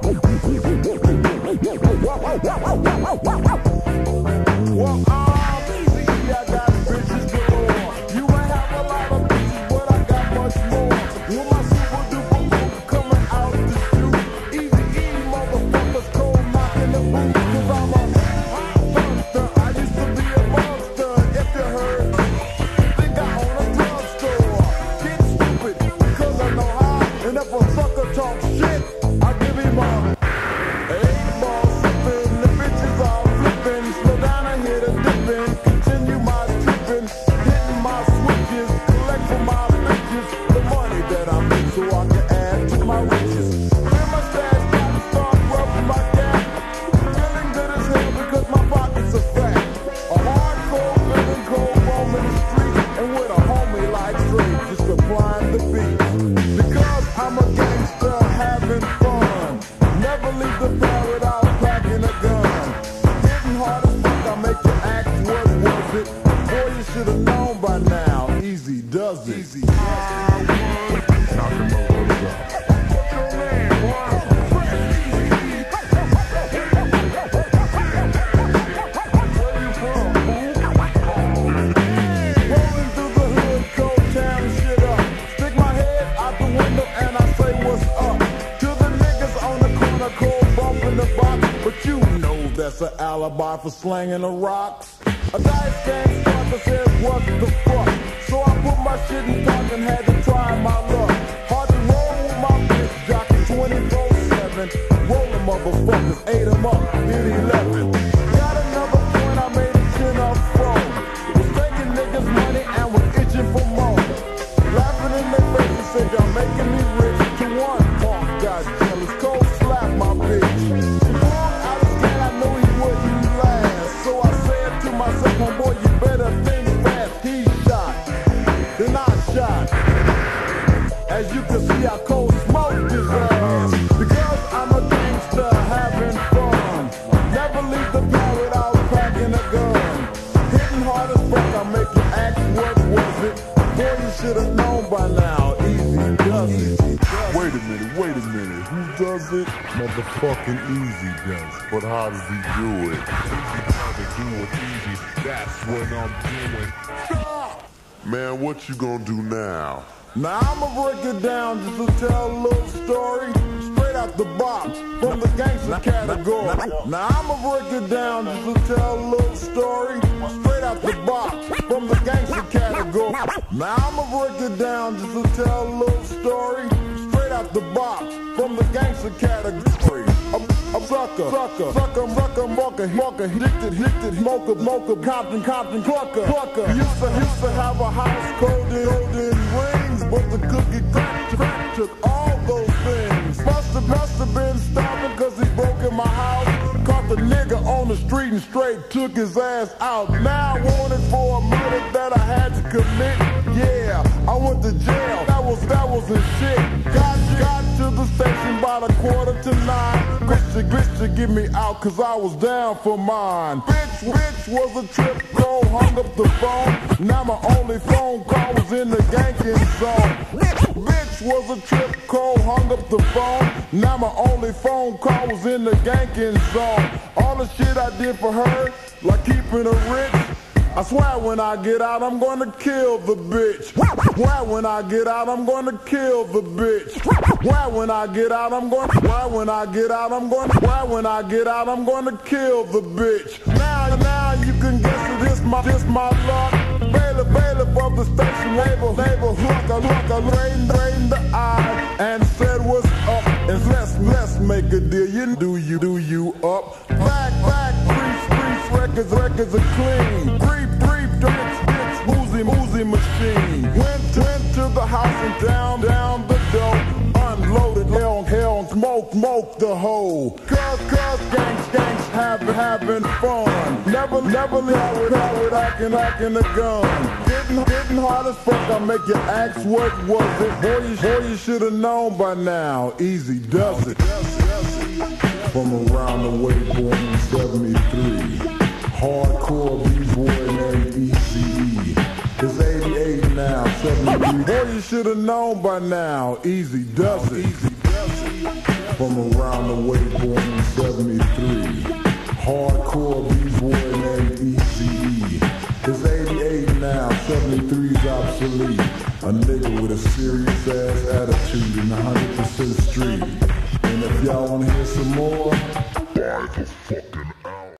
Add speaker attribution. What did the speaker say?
Speaker 1: Wow. talk shit, I give him my a gun. I make you act what was it? Boy, you should have known that's an alibi for slanging the rocks. A dice game starter says what the fuck. So I put my shit in park and had to try my luck. Myself, my boy, you better think fast. He shot, then I shot. As you can see, I cold smoked his ass. Because I'm a gangster having fun. Never leave the bar without packing a gun. Hitting hard as fuck, I make you ask what was it. Boy, you should have known by now. Easy does it.
Speaker 2: Wait a minute, wait a minute. Who does it? Motherfucking Eazy does. But how does he do it? How to do it easy. That's what I'm doing. Man, what you gonna do now?
Speaker 1: Now I'ma break it down just to tell a little story straight out the box from the gangster category. Now I'ma break it down just to tell a little story straight out the box from the gangster category. Now I'ma break it down just to tell a little story straight out the box from the gangster category. A, a sucker, sucker, sucker, sucker, mucker, mucker, addicted, addicted, mocha, mocha, Compton, Compton, clucker, clucker. Used to, used to have a house cold in straight took his ass out. Now I wanted for a murder that I had to commit. Yeah, I went to jail. That was, that wasn't shit. Got, got to the station by the quarter to nine. Bitch, bitch to get me out cause I was down for mine. Bitch, bitch was a trip go, hung up the phone. Now my only phone call was in the ganking zone. Bitch was a trip call, hung up the phone. Now my only phone call was in the ganking zone. All the shit I did for her, like keeping her rich. I swear when I get out, I'm gonna kill the bitch. Why when I get out, I'm gonna kill the bitch. Why when I get out, I'm gonna. Why when I get out, I'm gonna. Swear when I get out, I'm gonna kill the bitch. Now, now you can guess it, this my, this my luck. The station, label, label, look, I look, I rain, rain the eye, and said what's up. And let's, let's make a deal. You do you, do you up? Back, back, crease, crease, records, records are clean. Creep, creep, drinks, drinks, woozy, woozy machine. Went, went to the house and down, down the door. Unloaded, hell, hell, smoke, smoke the hole. Cuz, cuz, gangs, gangs, having, having fun. Never, never leave with, with acting, acting a gun. Getting hard as fuck, I make you ask what was it. Boy, you, boy, you should have known by now. Easy does it. From around the way, born in 73. Hardcore B-boy named Eazy-E. It's 88 now, 73. Boy, you should have known by now. Easy does it. From around the way, born in 73. Hardcore B-boy named Eazy-E. It's 88 now, 73's obsolete. A nigga with a serious ass attitude in 100% street. And if y'all wanna hear some more,
Speaker 2: Why the fuck